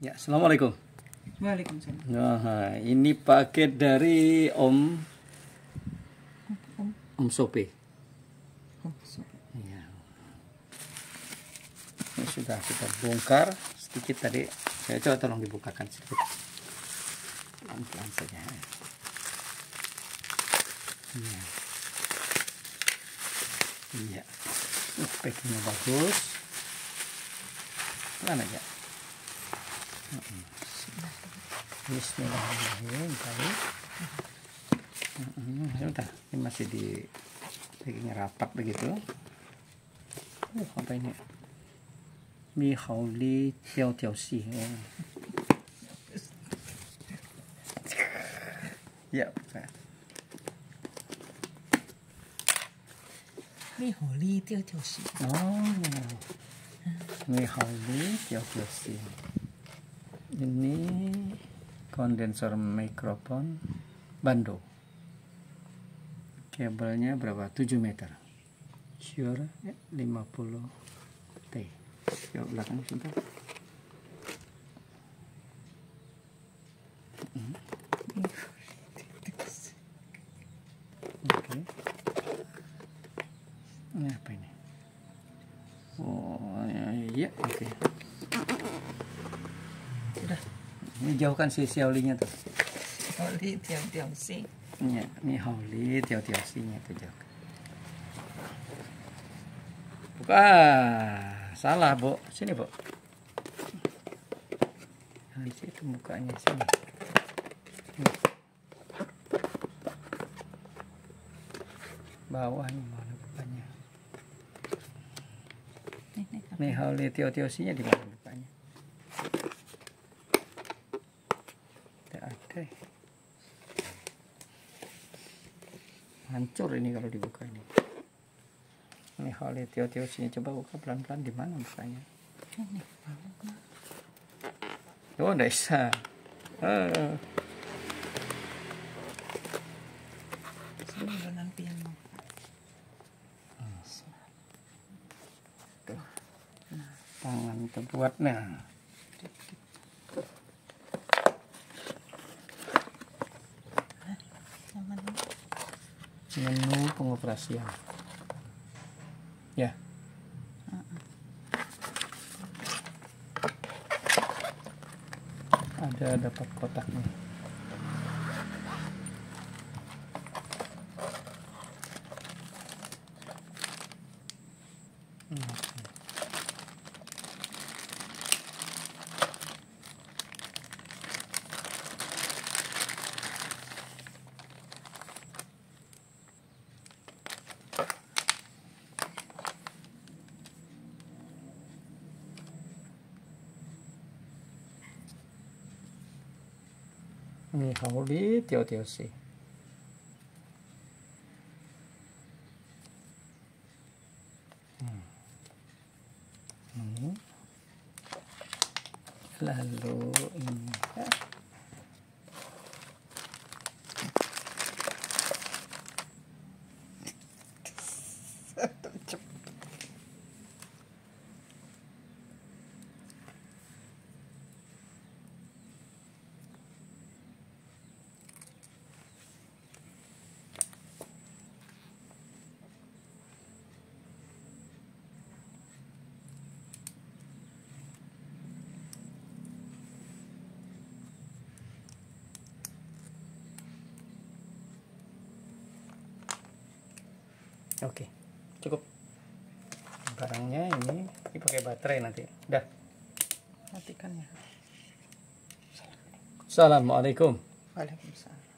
Ya, assalamualaikum. Waalaikumsalam. Nah, ini paket dari Om Om Sope. Oh, so- Ya. Ini sudah kita bongkar sedikit tadi. Saya coba tolong dibukakan sedikit. Pelan-pelan saja. Iya. Iya. Uh, packingnya bagus. Pelan aja. Bismillahirrahmanirrahim. Kali sebentar ini masih di dagingnya rapat begitu. Uh, apa ini? Mi hauli tiao tiao si. Ya bukan mi hauli tiao tiao si. Oh mi hauli tiao tiao si. Ini kondensor mikrofon bando. Kabelnya berapa? 7 meter. Shure 50 T. Coba belakang sebentar. Oke. Ini apa ini? Oh, ya, iya, oke udah ini jauhkan si xiaolinya tuh. Holi tiao tiao si. Iya, ini Holi tiao tiao si nya tuh jauh buka. Salah bu sini bu nah, di situ mukanya sini. Bawahnya mana bukanya nih haoli tiao tiao si nya di mana Tidak ada. Hancur ini kalau dibuka ini. Ini Haoli Tio Tio nya coba buka pelan-pelan di mana bukanya? Oh, tidak bisa. Eh, sini dengan piano. tuh. Tangan terbuat nah. Sama nih. Menu pengoperasian. Ya. Ada dapat kotaknya ini Hauli Tio Tio Si Hmm. Hmm. lalu ini ah. Oke, cukup. Barangnya ini dipakai baterai nanti. Dah. Matikan ya. Assalamualaikum. Waalaikumsalam.